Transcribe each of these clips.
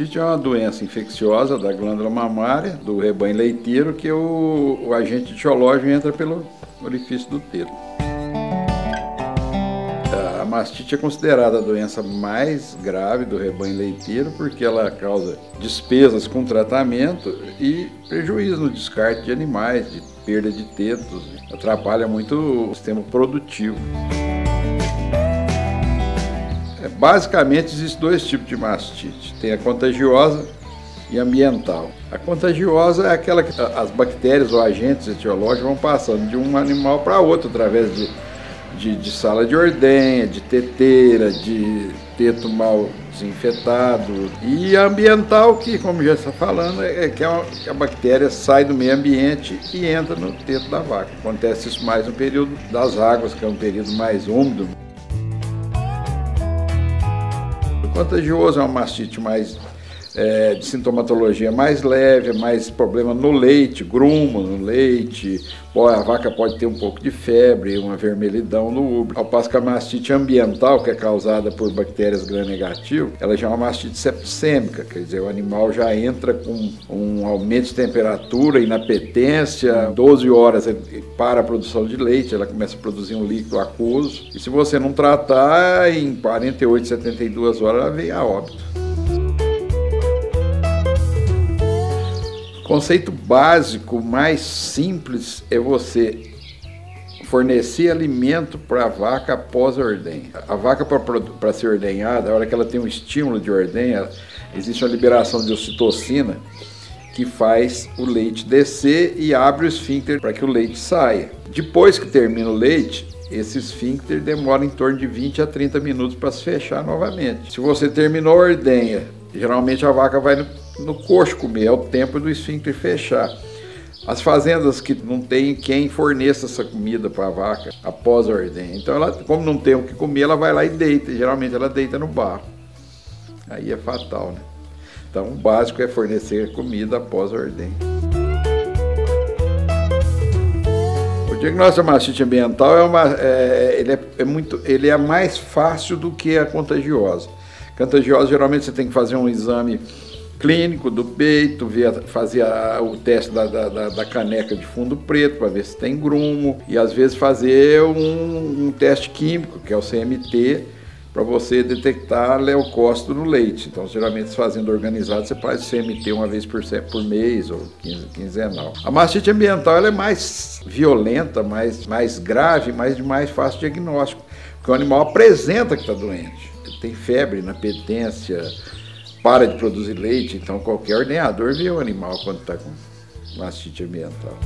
Mastite é uma doença infecciosa da glândula mamária, do rebanho leiteiro, que o, o agente etiológico entra pelo orifício do teto. A mastite é considerada a doença mais grave do rebanho leiteiro porque ela causa despesas com tratamento e prejuízo no descarte de animais, de perda de tetos, atrapalha muito o sistema produtivo. É, basicamente, existem dois tipos de mastite. Tem a contagiosa e ambiental. A contagiosa é aquela que as bactérias ou agentes etiológicos vão passando de um animal para outro através de, de, de, sala de ordenha, de teteira, de teto mal desinfetado. E a ambiental, que como já está falando, é que a, que a bactéria sai do meio ambiente e entra no teto da vaca. Acontece isso mais no período das águas, que é um período mais úmido. Contagioso, é uma mastite mais é, de sintomatologia mais leve, mais problema no leite, grumo no leite, a vaca pode ter um pouco de febre, uma vermelhidão no úbrio. Ao passo que a mastite ambiental, que é causada por bactérias gram-negativo, ela já é uma mastite septicêmica, quer dizer, o animal já entra com um aumento de temperatura, inapetência, 12 horas para a produção de leite, ela começa a produzir um líquido aquoso, e se você não tratar, em 48, 72 horas ela vem a óbito. Conceito básico mais simples é você fornecer alimento para a vaca após a ordenha. A vaca, para ser ordenhada, a hora que ela tem um estímulo de ordenha, existe uma liberação de ocitocina que faz o leite descer e abre o esfíncter para que o leite saia. Depois que termina o leite, esse esfíncter demora em torno de 20 a 30 minutos para se fechar novamente. Se você terminou a ordenha, geralmente a vaca vai no coxo comer, é o tempo do esfíncter fechar. As fazendas que não tem quem forneça essa comida para a vaca após a ordenha. Então, ela, como não tem o que comer, ela vai lá e deita. Geralmente ela deita no barro. Aí é fatal, né? Então, o básico é fornecer comida após a ordenha. O diagnóstico da mastite ambiental é, uma, é, ele é, é, muito, ele é mais fácil do que a contagiosa. Contagiosa, geralmente você tem que fazer um exame clínico do peito, via, fazia o teste da, da, da caneca de fundo preto para ver se tem grumo e às vezes fazer um, um teste químico, que é o CMT, para você detectar leucócito no leite. Então, geralmente, fazendo organizado, você faz CMT uma vez por, por mês ou quinzenal. A mastite ambiental é mais violenta, mais, mais grave, mas de mais fácil diagnóstico, porque o animal apresenta que está doente. Tem febre, inapetência, para de produzir leite, então qualquer ordenador vê o animal quando está com mastite ambiental.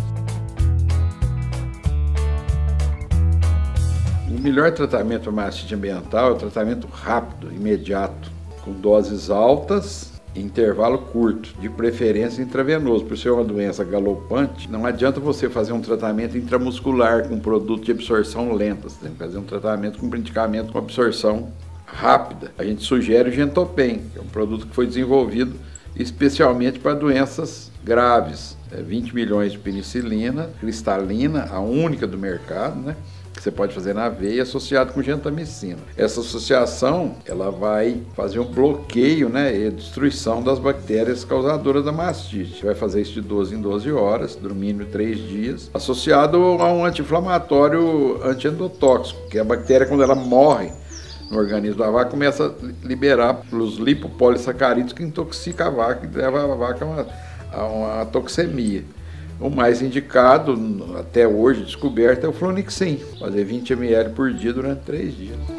O melhor tratamento para mastite ambiental é o tratamento rápido, imediato, com doses altas intervalo curto, de preferência intravenoso. Por ser uma doença galopante, não adianta você fazer um tratamento intramuscular com produto de absorção lenta. Você tem que fazer um tratamento com medicamento com absorção rápida. A gente sugere o Gentopen, que é um produto que foi desenvolvido especialmente para doenças graves. É 20 milhões de penicilina cristalina, a única do mercado, né? que você pode fazer na veia associado com gentamicina. Essa associação ela vai fazer um bloqueio né, e destruição das bactérias causadoras da mastite. Vai fazer isso de 12 em 12 horas, no mínimo 3 dias, associado a um anti-inflamatório antiendotóxico, que é a bactéria quando ela morre no organismo da vaca, começa a liberar os lipopolissacarídeos que intoxica a vaca e leva a vaca a uma, a uma toxemia. O mais indicado, até hoje descoberto, é o flonixin, fazer 20 ml por dia durante 3 dias.